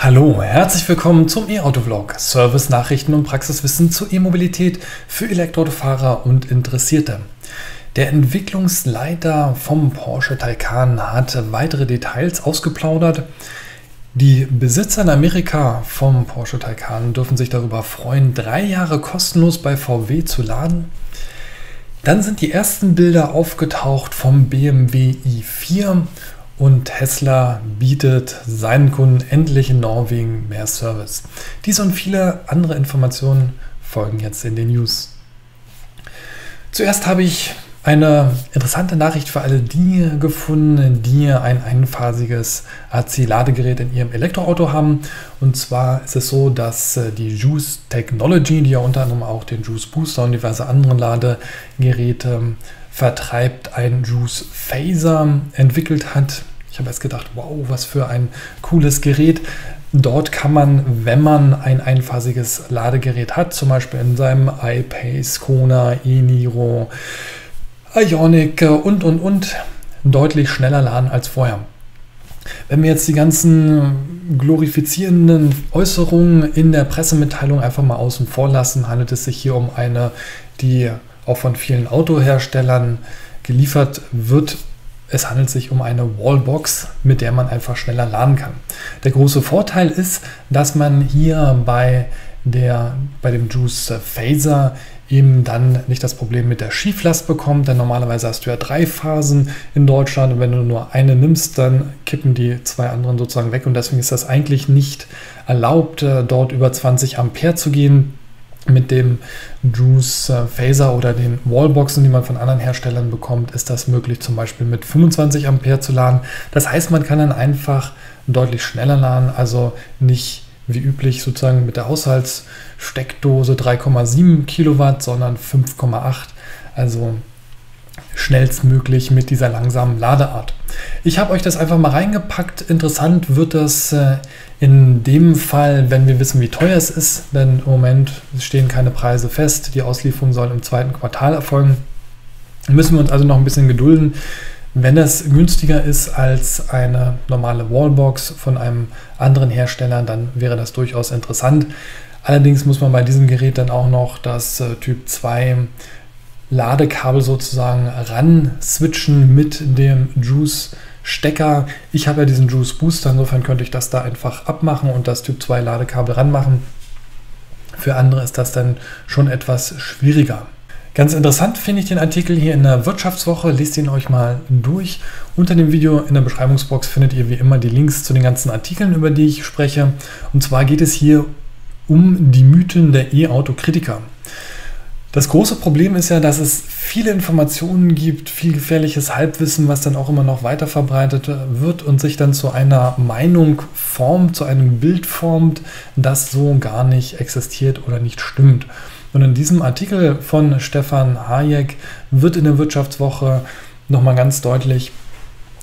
Hallo, herzlich willkommen zum E-Auto-Vlog. Service, Nachrichten und Praxiswissen zur E-Mobilität für Elektroautofahrer und Interessierte. Der Entwicklungsleiter vom Porsche Taycan hat weitere Details ausgeplaudert. Die Besitzer in Amerika vom Porsche Taycan dürfen sich darüber freuen, drei Jahre kostenlos bei VW zu laden. Dann sind die ersten Bilder aufgetaucht vom BMW i4 und Tesla bietet seinen Kunden endlich in Norwegen mehr Service. Dies und viele andere Informationen folgen jetzt in den News. Zuerst habe ich eine interessante Nachricht für alle die gefunden, die ein einphasiges AC-Ladegerät in ihrem Elektroauto haben. Und zwar ist es so, dass äh, die Juice Technology, die ja unter anderem auch den Juice Booster und diverse andere Ladegeräte vertreibt, ein Juice Phaser entwickelt hat. Ich habe erst gedacht, wow, was für ein cooles Gerät. Dort kann man, wenn man ein einphasiges Ladegerät hat, zum Beispiel in seinem iPace, Kona, eNiro, Ionic und, und, und, deutlich schneller laden als vorher. Wenn wir jetzt die ganzen glorifizierenden Äußerungen in der Pressemitteilung einfach mal außen vor lassen, handelt es sich hier um eine, die auch von vielen Autoherstellern geliefert wird. Es handelt sich um eine Wallbox, mit der man einfach schneller laden kann. Der große Vorteil ist, dass man hier bei, der, bei dem Juice Phaser eben dann nicht das Problem mit der Schieflast bekommt, denn normalerweise hast du ja drei Phasen in Deutschland und wenn du nur eine nimmst, dann kippen die zwei anderen sozusagen weg und deswegen ist das eigentlich nicht erlaubt, äh, dort über 20 Ampere zu gehen mit dem Juice Phaser oder den Wallboxen, die man von anderen Herstellern bekommt, ist das möglich, zum Beispiel mit 25 Ampere zu laden. Das heißt, man kann dann einfach deutlich schneller laden, also nicht wie üblich sozusagen mit der Haushaltssteckdose 3,7 Kilowatt, sondern 5,8. Also schnellstmöglich mit dieser langsamen Ladeart. Ich habe euch das einfach mal reingepackt. Interessant wird das äh, in dem Fall, wenn wir wissen, wie teuer es ist, denn im Moment stehen keine Preise fest. Die Auslieferung soll im zweiten Quartal erfolgen. Müssen wir uns also noch ein bisschen gedulden. Wenn es günstiger ist als eine normale Wallbox von einem anderen Hersteller, dann wäre das durchaus interessant. Allerdings muss man bei diesem Gerät dann auch noch das äh, Typ 2 Ladekabel sozusagen ran switchen mit dem Juice Stecker. Ich habe ja diesen Juice Booster, insofern könnte ich das da einfach abmachen und das Typ 2 Ladekabel ranmachen. Für andere ist das dann schon etwas schwieriger. Ganz interessant finde ich den Artikel hier in der Wirtschaftswoche. Lest ihn euch mal durch. Unter dem Video in der Beschreibungsbox findet ihr wie immer die Links zu den ganzen Artikeln, über die ich spreche. Und zwar geht es hier um die Mythen der E-Auto-Kritiker. Das große Problem ist ja, dass es viele Informationen gibt, viel gefährliches Halbwissen, was dann auch immer noch weiter verbreitet wird und sich dann zu einer Meinung formt, zu einem Bild formt, das so gar nicht existiert oder nicht stimmt. Und in diesem Artikel von Stefan Hayek wird in der Wirtschaftswoche nochmal ganz deutlich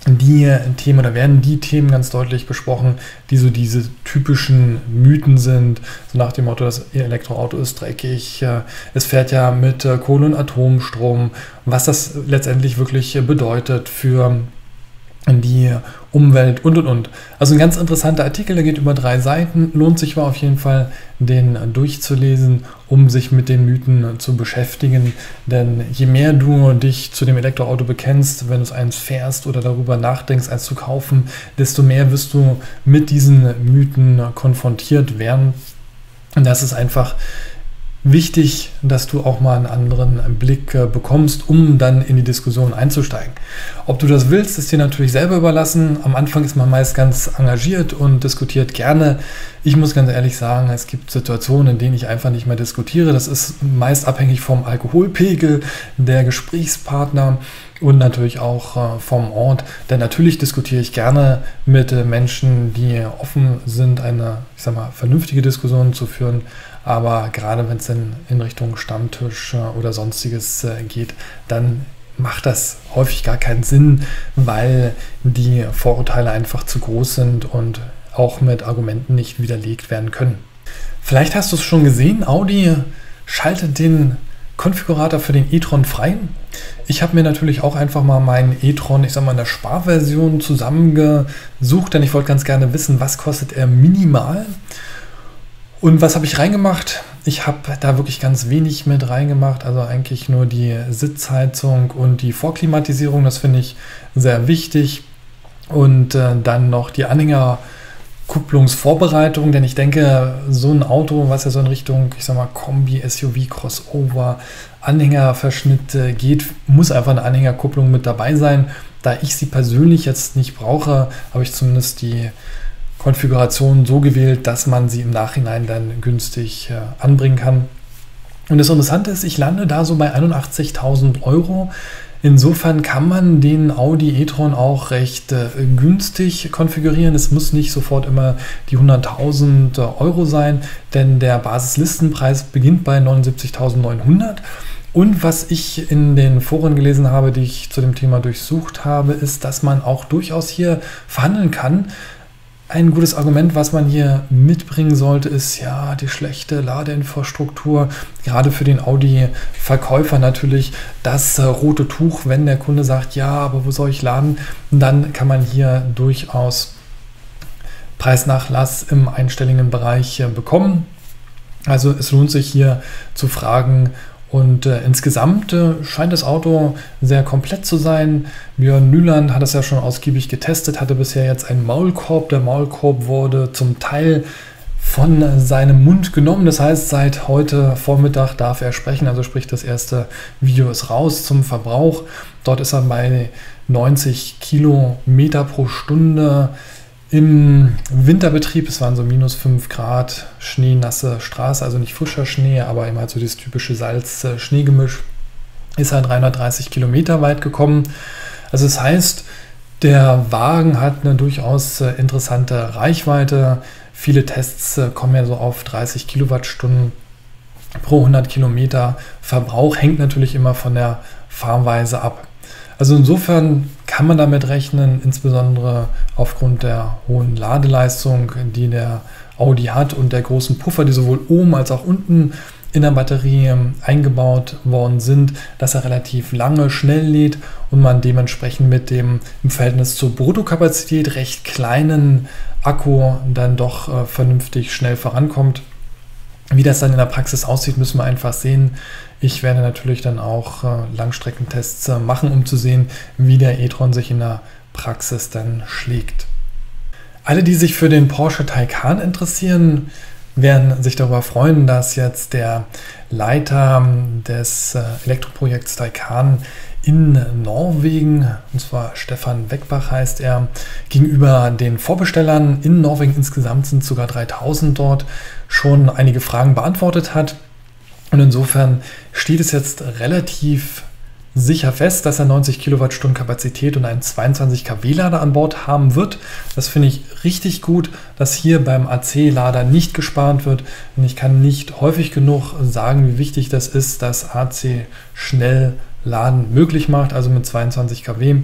die Themen oder werden die Themen ganz deutlich besprochen, die so diese typischen Mythen sind, so nach dem Motto, das Elektroauto ist dreckig, äh, es fährt ja mit äh, Kohle- und Atomstrom, was das letztendlich wirklich bedeutet für die Umwelt und und und. Also ein ganz interessanter Artikel, der geht über drei Seiten. Lohnt sich aber auf jeden Fall, den durchzulesen, um sich mit den Mythen zu beschäftigen. Denn je mehr du dich zu dem Elektroauto bekennst, wenn du es eins fährst oder darüber nachdenkst, eins zu kaufen, desto mehr wirst du mit diesen Mythen konfrontiert werden. Und das ist einfach wichtig, dass du auch mal einen anderen Blick äh, bekommst, um dann in die Diskussion einzusteigen. Ob du das willst, ist dir natürlich selber überlassen. Am Anfang ist man meist ganz engagiert und diskutiert gerne. Ich muss ganz ehrlich sagen, es gibt Situationen, in denen ich einfach nicht mehr diskutiere. Das ist meist abhängig vom Alkoholpegel der Gesprächspartner und natürlich auch äh, vom Ort. Denn natürlich diskutiere ich gerne mit äh, Menschen, die offen sind, eine, ich sag mal, vernünftige Diskussion zu führen. Aber gerade wenn es in, Richtung Stammtisch äh, oder sonstiges äh, geht, dann macht das häufig gar keinen Sinn, weil die Vorurteile einfach zu groß sind und auch mit Argumenten nicht widerlegt werden können. Vielleicht hast du es schon gesehen, Audi schaltet den Konfigurator für den e-tron frei. Ich habe mir natürlich auch einfach mal meinen e-tron, ich sag mal in der Sparversion zusammengesucht, denn ich wollte ganz gerne wissen, was kostet er minimal. Und was habe ich reingemacht? Ich habe da wirklich ganz wenig mit reingemacht, also eigentlich nur die Sitzheizung und die Vorklimatisierung, das finde ich sehr wichtig. Und äh, dann noch die Anhängerkupplungsvorbereitung, denn ich denke, so ein Auto, was ja so in Richtung, ich sag mal, Kombi, SUV, Crossover, Anhängerverschnitt äh, geht, muss einfach eine Anhängerkupplung mit dabei sein. Da ich sie persönlich jetzt nicht brauche, habe ich zumindest die Konfiguration so gewählt, dass man sie im Nachhinein dann günstig äh, anbringen kann. Und das Interessante ist, ich lande da so bei 81.000 Euro. Insofern kann man den Audi e-tron auch recht äh, günstig konfigurieren. Es muss nicht sofort immer die 100.000 Euro sein, denn der Basislistenpreis beginnt bei 79.900. Und was ich in den Foren gelesen habe, die ich zu dem Thema durchsucht habe, ist, dass man auch durchaus hier verhandeln kann. Ein gutes Argument, was man hier mitbringen sollte, ist ja die schlechte Ladeinfrastruktur. Gerade für den Audi-Verkäufer natürlich das äh, rote Tuch, wenn der Kunde sagt, ja, aber wo soll ich laden? Dann kann man hier durchaus Preisnachlass im einstelligen Bereich äh, bekommen. Also es lohnt sich hier zu fragen, und äh, insgesamt äh, scheint das Auto sehr komplett zu sein. Björn Nüland hat es ja schon ausgiebig getestet, hatte bisher jetzt einen Maulkorb. Der Maulkorb wurde zum Teil von seinem Mund genommen. Das heißt, seit heute Vormittag darf er sprechen. Also sprich, das erste Video ist raus zum Verbrauch. Dort ist er bei 90 Kilometer pro Stunde im Winterbetrieb, es waren so minus 5 Grad, schneenasse Straße, also nicht frischer Schnee, aber immer halt so das typische Salz-Schneegemisch, ist er 330 Kilometer weit gekommen. Also das heißt, der Wagen hat eine durchaus äh, interessante Reichweite. Viele Tests äh, kommen ja so auf 30 Kilowattstunden pro 100 Kilometer. Verbrauch hängt natürlich immer von der Fahrweise ab. Also insofern kann man damit rechnen, insbesondere aufgrund der hohen Ladeleistung, die der Audi hat und der großen Puffer, die sowohl oben als auch unten in der Batterie eingebaut worden sind, dass er relativ lange schnell lädt und man dementsprechend mit dem im Verhältnis zur Bruttokapazität recht kleinen Akku dann doch äh, vernünftig schnell vorankommt. Wie das dann in der Praxis aussieht, müssen wir einfach sehen. Ich werde natürlich dann auch äh, Langstreckentests äh, machen, um zu sehen, wie der e-tron sich in der Praxis dann schlägt. Alle, die sich für den Porsche Taycan interessieren, werden sich darüber freuen, dass jetzt der Leiter des äh, Elektroprojekts Taycan in Norwegen, und zwar Stefan Weckbach heißt er, gegenüber den Vorbestellern in Norwegen insgesamt sind sogar 3000 dort, schon einige Fragen beantwortet hat. Und insofern steht es jetzt relativ sicher fest, dass er 90 Kilowattstunden Kapazität und einen 22 kW Lader an Bord haben wird. Das finde ich richtig gut, dass hier beim AC-Lader nicht gespart wird. Und ich kann nicht häufig genug sagen, wie wichtig das ist, dass AC schnell Laden möglich macht, also mit 22 kW.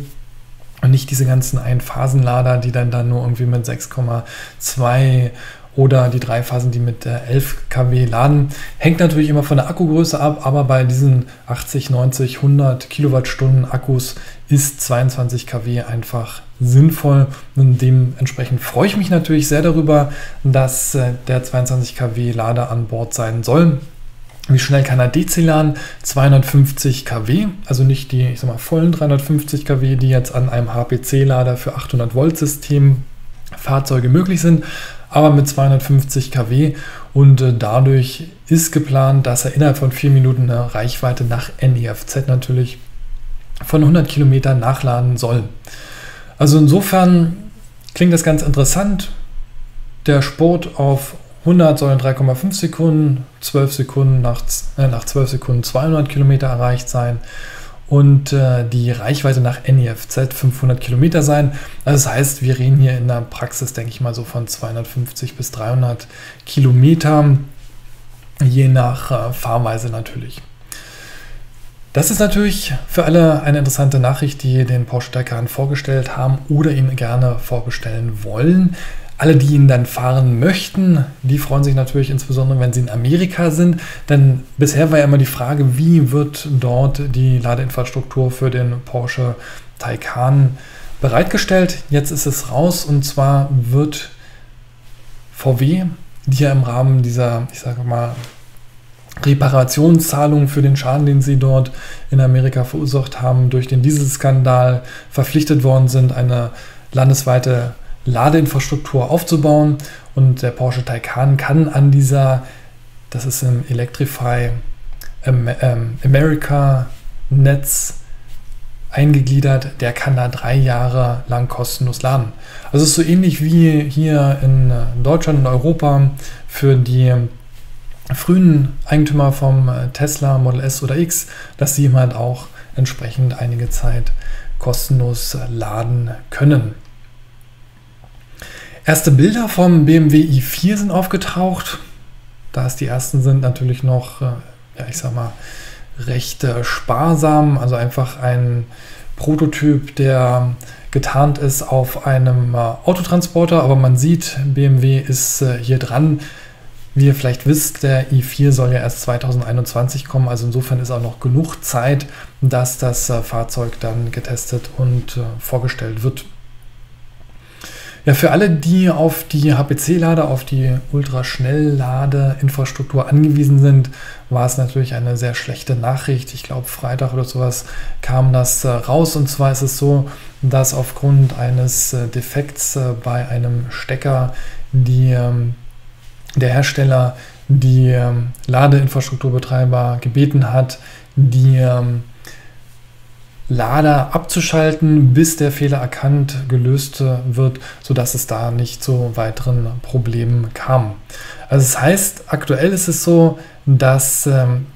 Und nicht diese ganzen Einphasenlader, die dann, dann nur irgendwie mit 6,2 oder die drei Phasen, die mit 11 kW laden. Hängt natürlich immer von der Akkugröße ab, aber bei diesen 80, 90, 100 Kilowattstunden Akkus ist 22 kW einfach sinnvoll. Und dementsprechend freue ich mich natürlich sehr darüber, dass äh, der 22 kW Lader an Bord sein soll. Wie schnell kann er DC laden? 250 kW, also nicht die ich sag mal, vollen 350 kW, die jetzt an einem HPC-Lader für 800 Volt System Fahrzeuge möglich sind, aber mit 250 kW und äh, dadurch ist geplant, dass er innerhalb von vier Minuten eine Reichweite nach NEFZ natürlich von 100 Kilometern nachladen soll. Also insofern klingt das ganz interessant. Der Sport auf 100 sollen 3,5 Sekunden, 12 Sekunden nach, äh, nach 12 Sekunden 200 Kilometer erreicht sein und äh, die Reichweite nach NEFZ 500 Kilometer sein. Also das heißt, wir reden hier in der Praxis, denke ich mal, so von 250 bis 300 Kilometer, je nach äh, Fahrweise natürlich. Das ist natürlich für alle eine interessante Nachricht, die den Porsche Taycan vorgestellt haben oder ihn gerne vorbestellen wollen. Alle, die ihn dann fahren möchten, die freuen sich natürlich insbesondere, wenn sie in Amerika sind. Denn bisher war ja immer die Frage, wie wird dort die Ladeinfrastruktur für den Porsche Taycan bereitgestellt. Jetzt ist es raus und zwar wird VW, die ja im Rahmen dieser, ich sage mal, Reparationszahlungen für den Schaden, den sie dort in Amerika verursacht haben, durch den Dieselskandal verpflichtet worden sind, eine landesweite Ladeinfrastruktur aufzubauen. Und der Porsche Taycan kann an dieser, das ist im Electrify America Netz eingegliedert, der kann da drei Jahre lang kostenlos laden. Also es ist so ähnlich wie hier in Deutschland und Europa für die frühen Eigentümer vom Tesla Model S oder X, dass sie halt auch entsprechend einige Zeit kostenlos laden können. Erste Bilder vom BMW i4 sind aufgetaucht. Da es die ersten sind, natürlich noch, äh, ja, ich sag mal, recht äh, sparsam. Also einfach ein Prototyp, der getarnt ist auf einem äh, Autotransporter. Aber man sieht, BMW ist hier dran. Wie ihr vielleicht wisst, der i4 soll ja erst 2021 kommen, also insofern ist auch noch genug Zeit, dass das Fahrzeug dann getestet und vorgestellt wird. Ja, für alle, die auf die HPC-Lader, auf die Ultraschnelllade-Infrastruktur angewiesen sind, war es natürlich eine sehr schlechte Nachricht. Ich glaube, Freitag oder sowas kam das äh, raus. Und zwar ist es so, dass aufgrund eines äh, Defekts äh, bei einem Stecker die, ähm, der Hersteller die ähm, Ladeinfrastrukturbetreiber gebeten hat, die ähm, Lader abzuschalten, bis der Fehler erkannt, gelöst wird, sodass es da nicht zu weiteren Problemen kam. Also das heißt, aktuell ist es so, dass ähm,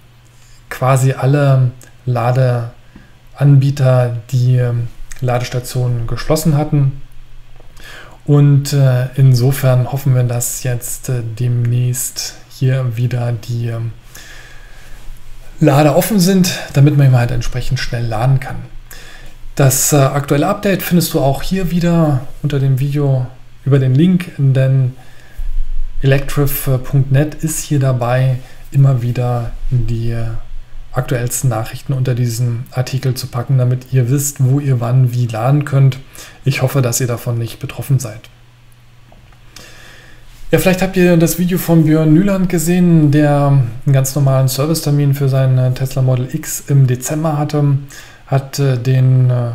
quasi alle Ladeanbieter die ähm, Ladestationen geschlossen hatten. Und äh, insofern hoffen wir, dass jetzt äh, demnächst hier wieder die äh, Lader offen sind, damit man halt entsprechend schnell laden kann. Das äh, aktuelle Update findest du auch hier wieder unter dem Video über den Link, denn electrif.net ist hier dabei, immer wieder die aktuellsten Nachrichten unter diesen Artikel zu packen, damit ihr wisst, wo ihr wann wie laden könnt. Ich hoffe, dass ihr davon nicht betroffen seid. Ja, vielleicht habt ihr das Video von Björn Nyland gesehen, der einen ganz normalen Servicetermin für seinen Tesla Model X im Dezember hatte. Hat äh, den äh,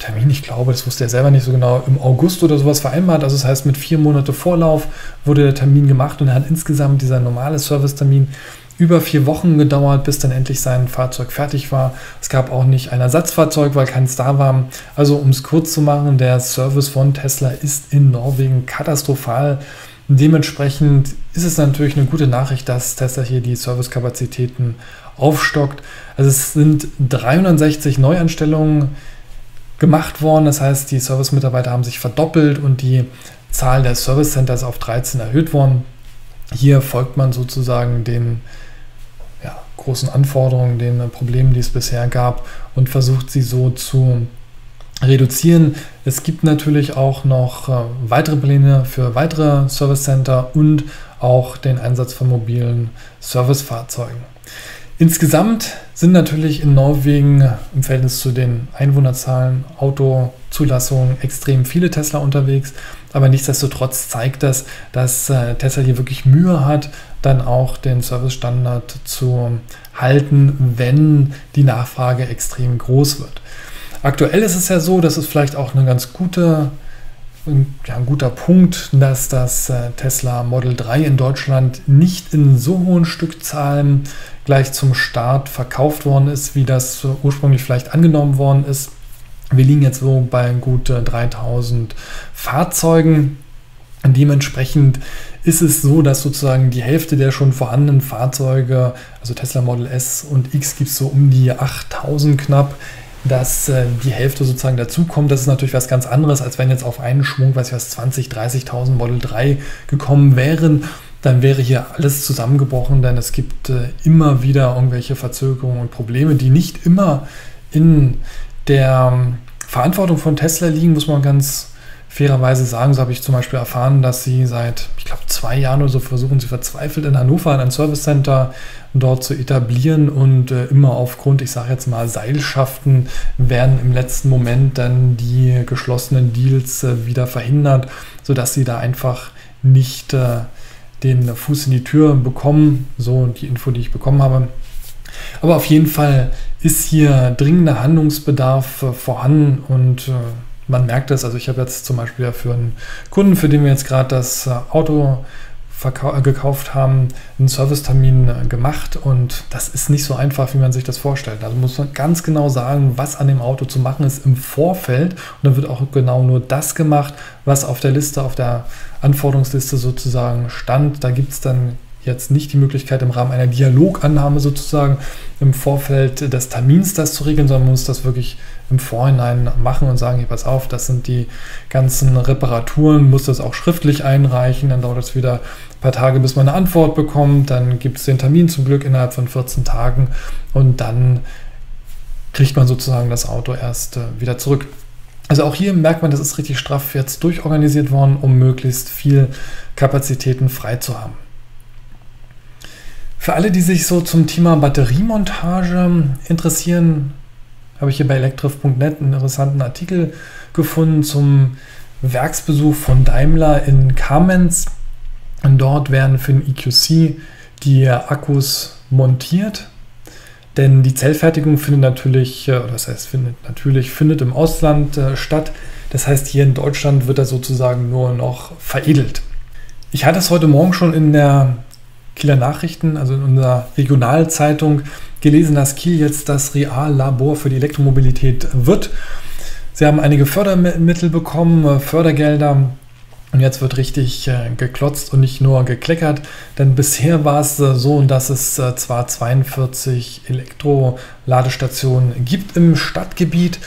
Termin, ich glaube, das wusste er selber nicht so genau, im August oder sowas vereinbart. Also das heißt, mit vier Monate Vorlauf wurde der Termin gemacht und er hat insgesamt dieser normale Servicetermin über vier Wochen gedauert, bis dann endlich sein Fahrzeug fertig war. Es gab auch nicht ein Ersatzfahrzeug, weil keins da war. Also um es kurz zu machen, der Service von Tesla ist in Norwegen katastrophal. Dementsprechend ist es natürlich eine gute Nachricht, dass Tesla hier die Servicekapazitäten aufstockt. Also es sind 360 Neuanstellungen gemacht worden. Das heißt, die Service-Mitarbeiter haben sich verdoppelt und die Zahl der Service Centers auf 13 erhöht worden. Hier folgt man sozusagen den ja, großen Anforderungen, den Problemen, die es bisher gab und versucht sie so zu reduzieren. Es gibt natürlich auch noch äh, weitere Pläne für weitere Service Center und auch den Einsatz von mobilen Servicefahrzeugen. Insgesamt sind natürlich in Norwegen im Verhältnis zu den Einwohnerzahlen, Autozulassungen extrem viele Tesla unterwegs. Aber nichtsdestotrotz zeigt das, dass äh, Tesla hier wirklich Mühe hat, dann auch den Servicestandard zu halten, wenn die Nachfrage extrem groß wird. Aktuell ist es ja so, dass es vielleicht auch eine ganz gute, ja, ein guter Punkt, dass das äh, Tesla Model 3 in Deutschland nicht in so hohen Stückzahlen gleich zum Start verkauft worden ist, wie das ursprünglich vielleicht angenommen worden ist. Wir liegen jetzt so bei gut 3000 Fahrzeugen. Dementsprechend ist es so, dass sozusagen die Hälfte der schon vorhandenen Fahrzeuge, also Tesla Model S und X gibt es so um die 8000 knapp, dass äh, die Hälfte sozusagen dazukommt. Das ist natürlich was ganz anderes, als wenn jetzt auf einen Schwung, weiß ich was, 20, 30.000 Model 3 gekommen wären. Dann wäre hier alles zusammengebrochen, denn es gibt äh, immer wieder irgendwelche Verzögerungen und Probleme, die nicht immer in der ähm, Verantwortung von Tesla liegen, muss man ganz fairerweise sagen, so habe ich zum Beispiel erfahren, dass sie seit, ich glaube, zwei Jahren oder so versuchen, sie verzweifelt in Hannover ein Service Center dort zu etablieren und äh, immer aufgrund, ich sage jetzt mal, Seilschaften werden im letzten Moment dann die geschlossenen Deals äh, wieder verhindert, sodass sie da einfach nicht äh, den Fuß in die Tür bekommen. So die Info, die ich bekommen habe. Aber auf jeden Fall ist hier dringender Handlungsbedarf äh, vorhanden und äh, man merkt es. Also ich habe jetzt zum Beispiel ja für einen Kunden, für den wir jetzt gerade das äh, Auto gekauft haben, einen Servicetermin gemacht und das ist nicht so einfach, wie man sich das vorstellt. Also muss man ganz genau sagen, was an dem Auto zu machen ist im Vorfeld und dann wird auch genau nur das gemacht, was auf der Liste, auf der Anforderungsliste sozusagen stand. Da gibt es dann jetzt nicht die Möglichkeit im Rahmen einer Dialogannahme sozusagen im Vorfeld des Termins das zu regeln, sondern man muss das wirklich im Vorhinein machen und sagen, hier pass auf, das sind die ganzen Reparaturen, muss das auch schriftlich einreichen, dann dauert es wieder ein paar Tage, bis man eine Antwort bekommt, dann gibt es den Termin zum Glück innerhalb von 14 Tagen und dann kriegt man sozusagen das Auto erst äh, wieder zurück. Also auch hier merkt man, das ist richtig straff jetzt durchorganisiert worden, um möglichst viel Kapazitäten frei zu haben. Für alle, die sich so zum Thema Batteriemontage interessieren, habe ich hier bei elektrif.net einen interessanten Artikel gefunden zum Werksbesuch von Daimler in Kamenz. Und dort werden für den EQC die Akkus montiert. Denn die Zellfertigung findet natürlich, äh, oder das heißt, findet natürlich, findet im Ausland äh, statt. Das heißt, hier in Deutschland wird er sozusagen nur noch veredelt. Ich hatte es heute Morgen schon in der Kieler Nachrichten, also in unserer Regionalzeitung, gelesen, dass Kiel jetzt das Reallabor für die Elektromobilität wird. Sie haben einige Fördermittel bekommen, äh, Fördergelder. Und jetzt wird richtig äh, geklotzt und nicht nur gekleckert, denn bisher war es äh, so, dass es zwar 42 Elektroladestationen gibt im Stadtgebiet,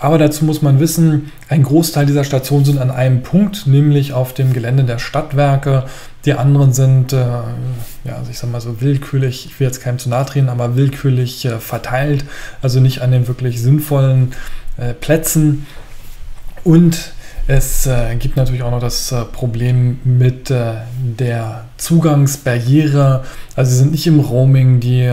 aber dazu muss man wissen, ein Großteil dieser Stationen sind an einem Punkt, nämlich auf dem Gelände der Stadtwerke. Die anderen sind, äh, ja, also ich sag mal so willkürlich, ich will jetzt keinem zu nahe treten, aber willkürlich äh, verteilt, also nicht an den wirklich sinnvollen äh, Plätzen. Und es äh, gibt natürlich auch noch das äh, Problem mit äh, der Zugangsbarriere. Also sie sind nicht im Roaming, die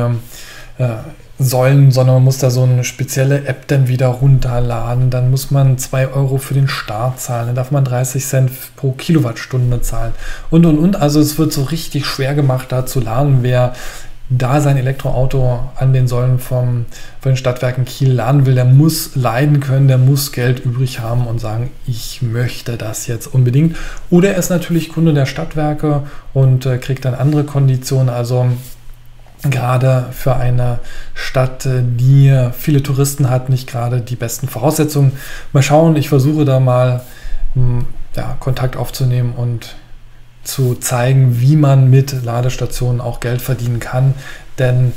sollen, sondern man muss da so eine spezielle App dann wieder runterladen. Dann muss man 2 Euro für den Start zahlen. Dann darf man 30 Cent pro Kilowattstunde zahlen. Und, und, und. Also es wird so richtig schwer gemacht, da zu laden. Wer da sein Elektroauto an den Säulen vom, von den Stadtwerken Kiel laden will, der muss leiden können, der muss Geld übrig haben und sagen, ich möchte das jetzt unbedingt. Oder er ist natürlich Kunde der Stadtwerke und äh, kriegt dann andere Konditionen. Also gerade für eine Stadt, äh, die viele Touristen hat, nicht gerade die besten Voraussetzungen. Mal schauen, ich versuche da mal hm, ja, Kontakt aufzunehmen und zu zeigen, wie man mit Ladestationen auch Geld verdienen kann. Denn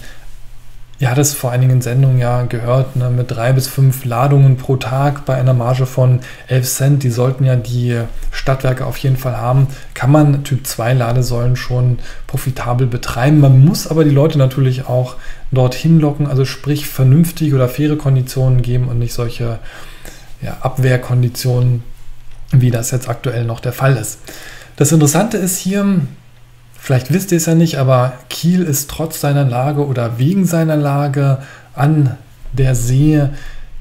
Ihr hattet es vor einigen Sendungen ja gehört, ne, mit drei bis fünf Ladungen pro Tag bei einer Marge von 11 Cent, die sollten ja die Stadtwerke auf jeden Fall haben, kann man Typ 2 Ladesäulen schon profitabel betreiben. Man muss aber die Leute natürlich auch dorthin locken, also sprich vernünftige oder faire Konditionen geben und nicht solche ja, Abwehrkonditionen, wie das jetzt aktuell noch der Fall ist. Das Interessante ist hier, Vielleicht wisst ihr es ja nicht, aber Kiel ist trotz seiner Lage oder wegen seiner Lage an der See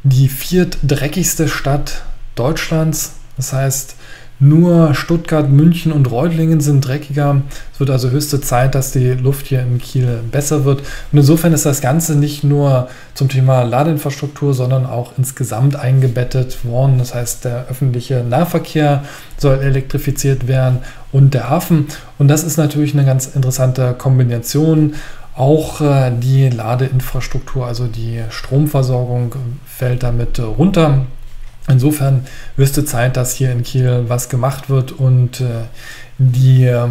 die viertdreckigste Stadt Deutschlands. Das heißt, nur Stuttgart, München und Reutlingen sind dreckiger. Es wird also höchste Zeit, dass die Luft hier in Kiel besser wird. Und insofern ist das Ganze nicht nur zum Thema Ladeinfrastruktur, sondern auch insgesamt eingebettet worden. Das heißt, der öffentliche Nahverkehr soll elektrifiziert werden und der Hafen. Und das ist natürlich eine ganz interessante Kombination. Auch äh, die Ladeinfrastruktur, also die Stromversorgung, fällt damit runter. Insofern wüsste Zeit, dass hier in Kiel was gemacht wird und äh, die äh,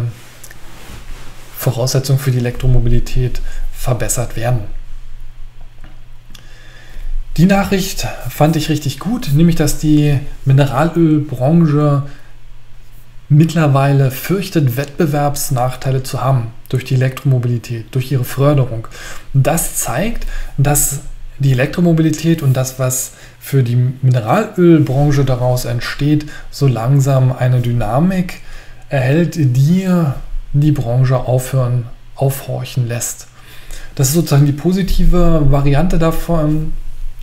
Voraussetzungen für die Elektromobilität verbessert werden. Die Nachricht fand ich richtig gut, nämlich dass die Mineralölbranche mittlerweile fürchtet, Wettbewerbsnachteile zu haben durch die Elektromobilität, durch ihre Förderung. Das zeigt, dass die Elektromobilität und das, was für die Mineralölbranche daraus entsteht, so langsam eine Dynamik erhält, die die Branche aufhören, aufhorchen lässt. Das ist sozusagen die positive Variante davon.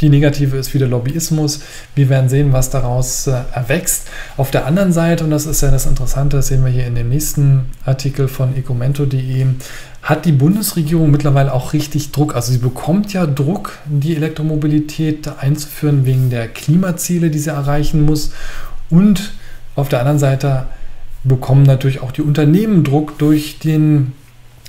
Die negative ist wieder Lobbyismus. Wir werden sehen, was daraus äh, erwächst. Auf der anderen Seite, und das ist ja das Interessante, das sehen wir hier in dem nächsten Artikel von ecomento.de, hat die Bundesregierung mittlerweile auch richtig Druck. Also sie bekommt ja Druck, die Elektromobilität einzuführen wegen der Klimaziele, die sie erreichen muss. Und auf der anderen Seite bekommen natürlich auch die Unternehmen Druck durch den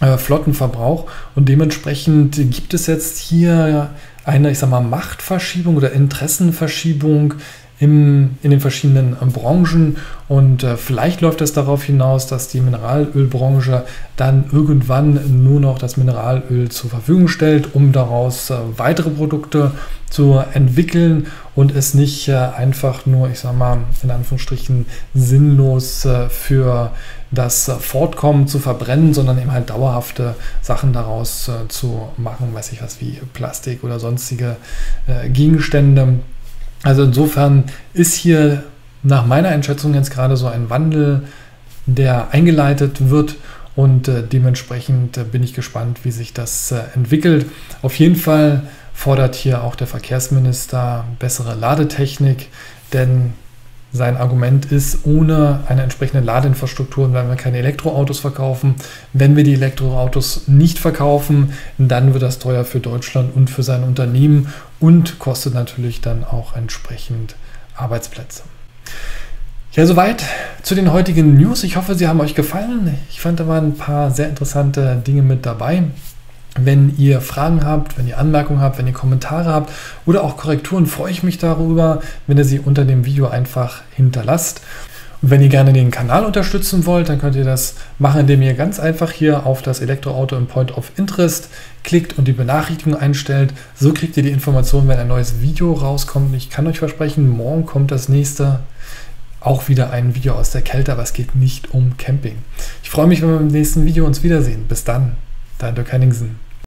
äh, Flottenverbrauch und dementsprechend gibt es jetzt hier eine, ich sag mal, Machtverschiebung oder Interessenverschiebung im, in den verschiedenen äh, Branchen. Und äh, vielleicht läuft es darauf hinaus, dass die Mineralölbranche dann irgendwann nur noch das Mineralöl zur Verfügung stellt, um daraus äh, weitere Produkte zu entwickeln und es nicht äh, einfach nur, ich sag mal, in Anführungsstrichen sinnlos äh, für das Fortkommen zu verbrennen, sondern eben halt dauerhafte Sachen daraus äh, zu machen, weiß ich was, wie Plastik oder sonstige Gegenstände also insofern ist hier nach meiner Einschätzung jetzt gerade so ein Wandel, der eingeleitet wird und äh, dementsprechend äh, bin ich gespannt, wie sich das äh, entwickelt. Auf jeden Fall fordert hier auch der Verkehrsminister bessere Ladetechnik, denn sein Argument ist, ohne eine entsprechende Ladeinfrastruktur werden wir keine Elektroautos verkaufen. Wenn wir die Elektroautos nicht verkaufen, dann wird das teuer für Deutschland und für sein Unternehmen und kostet natürlich dann auch entsprechend Arbeitsplätze. Ja, soweit zu den heutigen News. Ich hoffe, sie haben euch gefallen. Ich fand, da waren ein paar sehr interessante Dinge mit dabei. Wenn ihr Fragen habt, wenn ihr Anmerkungen habt, wenn ihr Kommentare habt oder auch Korrekturen, freue ich mich darüber, wenn ihr sie unter dem Video einfach hinterlasst. Und wenn ihr gerne den Kanal unterstützen wollt, dann könnt ihr das machen, indem ihr ganz einfach hier auf das Elektroauto im Point of Interest klickt und die Benachrichtigung einstellt. So kriegt ihr die Information, wenn ein neues Video rauskommt. Ich kann euch versprechen, morgen kommt das nächste auch wieder ein Video aus der Kälte, aber es geht nicht um Camping. Ich freue mich, wenn wir im nächsten Video uns wiedersehen. Bis dann, dein Dirk Henningsen.